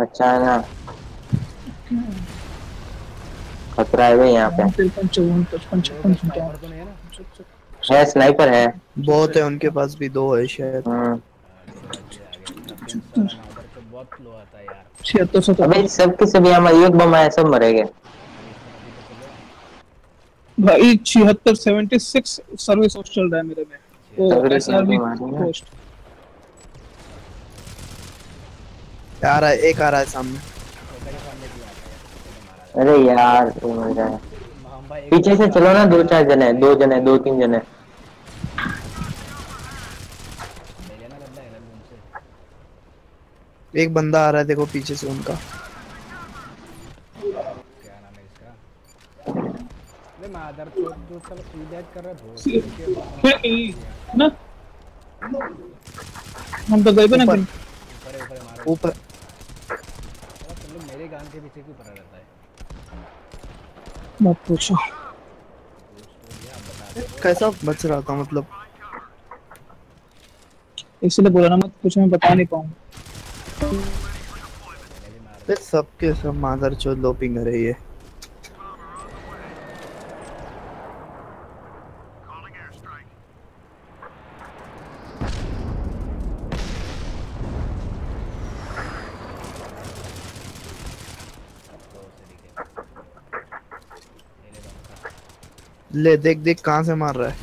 अच्छा है ना। खतरा है भाई यहाँ पे। तिरपन चौवन पचपन छप्पन स्नाइपर है है स्नाइपर है। बहुत है उनके पास भी दो है शायद। आता है। यार छिहत्तर सौ अबे सब के सब यहाँ एक बम आया सब मरेंगे भाई छिहत्तर सेवेंटी सिक्स सर्विस होस्ट चल रहा है मेरे में। सर्विस एसआरबी हमारी है। होस्ट आ रहा है एक आ रहा है सामने। अरे यार तू मर जाए पीछे से चलो ना दो चार जने दो जने दो तीन जने। एक बंदा आ रहा है देखो पीछे से उनका। है मादर चोद जो साला कर रहा है ना। हम तो गए ना ऊपर। ऊपर है, ऊपर है, मारो ऊपर साला तुम लोग मेरे गान के पीछे क्यों पड़ा रहता है? मत पूछो। कैसा बच रहा था मतलब? इसलिए बोला ना मत कुछ मैं बता नहीं पाऊँगा। सबके सब मादर चोर लोपिंग है। ये ले देख देख कहाँ से मार रहा है।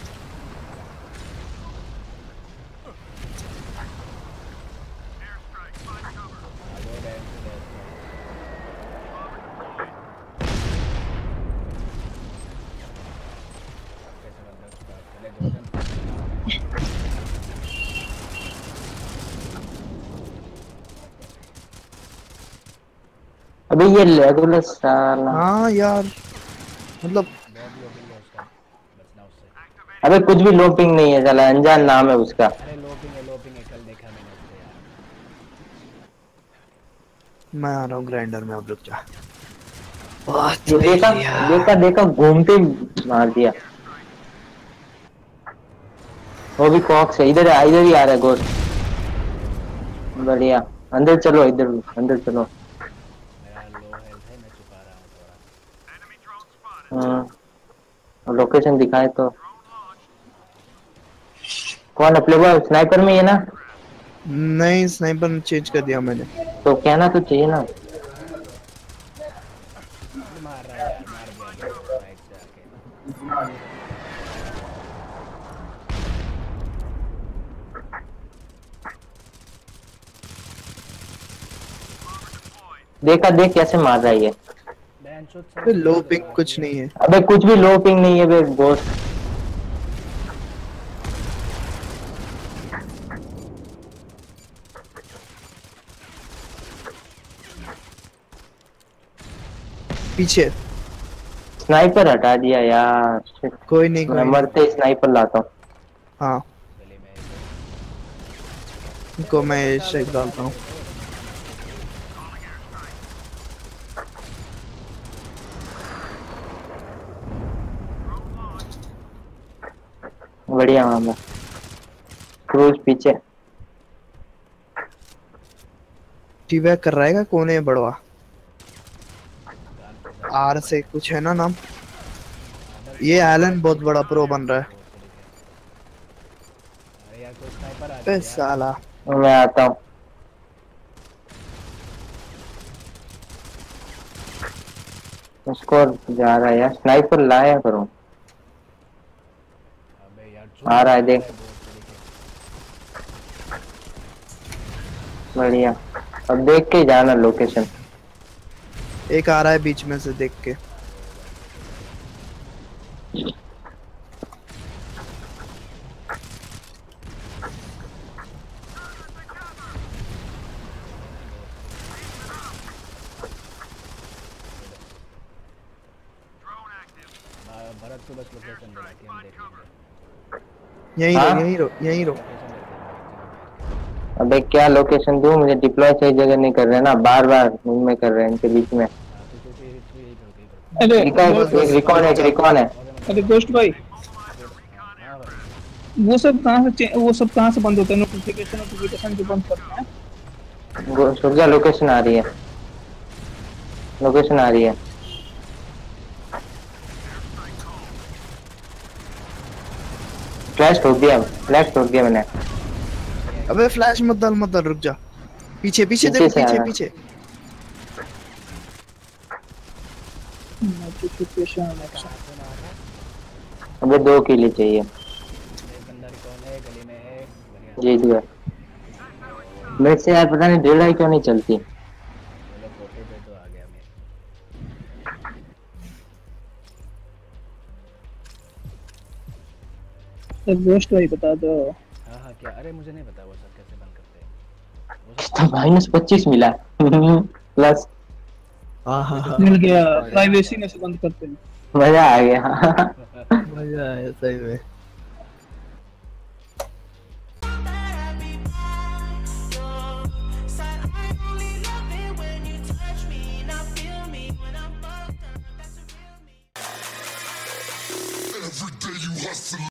अबे ये लेगुलस साला हाँ यार मतलब अबे कुछ भी लोपिंग नहीं है साला अनजान नाम है उसका। अरे लोपिंग है लोपिंग है कल देखा मैंने उसको यार। मैं आ रहा हूँ ग्राइंडर में अब रुक जा। ये देखा देखा देखा घूमते मार दिया। वो भी कॉक्स है इधर इधर ही आ रहा है गोश्त बढ़िया अंदर चलो इधर अंदर चलो। मेरा लो हेल्थ है मैं छुपा रहा हूँ थोड़ा। हम्म लोकेशन दिखाए तो। कौन प्लेबॉय स्नाइपर में ही ना? नहीं स्नाइपर चेंज कर दिया मैंने। तो कहना तो चाहिए ना। देखा देख कैसे मार रहा है ये। लो पिक कुछ नहीं है। अबे कुछ भी लो पिंग नहीं है बे गोश्त पीछे। स्नाइपर हटा दिया यार। कोई नहीं कोई। मरते स्नाइपर लाता हूँ। हाँ। इनको मैं शेक डालता हूँ। बढ़िया मामला। क्रूज पीछे। टीवैक कर रहा है कौन है बड़वा? आर से कुछ है ना नाम? ये एलन बहुत बड़ा प्रो बन रहा है। साला। मैं आता हूँ। उसको जा रहा है यार। स्नाइपर लाया करो। आ रहा है, देख। बढ़िया। अब देख के जाना लोकेशन एक आ रहा है बीच में से देख के। यहीं हाँ? रो यहीं रो यहीं रो हैं अबे क्या लोकेशन दूँ? मुझे डिप्लॉय सही जगह नहीं कर रहे ना। बार बार में कर रहे हैं इनके बीच में हाँ, तू तू तू तू यही करो यही करो अरे रिकॉन एक रिकॉन है रिकॉन है अरे गोस्ट भाई। वो सब कहाँ से वो सब कहाँ से बंद होता है? नोटिफिकेशन नोटिफिकेशन जो बंद करते हैं। घोस्ट रुक जा लोकेशन आ रही है। लोकेशन आ रही है। फ्लैश ठोक दिया फ्लैश ठोक दिया मैंने। अबे फ्लैश मत डाल मत डाल रुक जा। पीछे पीछे पीछे देखो आ पीछे। पीछे नोटिफिकेशन अलेक्सा अबे दो किले चाहिए। एक अंदर कौन है गली में है जी जी। मेरे से यार पता नहीं ड्रिल क्यों नहीं चलती? बोले तो आ गया मैं तो गोस्ट भाई बता दो। हाँ हाँ क्या? अरे मुझे नहीं पता वो सब कैसे बंद करते हैं। वो तो माइनस पच्चीस मिला। प्लस मिल गया। प्राइवेसी में से बंद करते हैं। मज़ा आ गया। मज़ा आया सही में।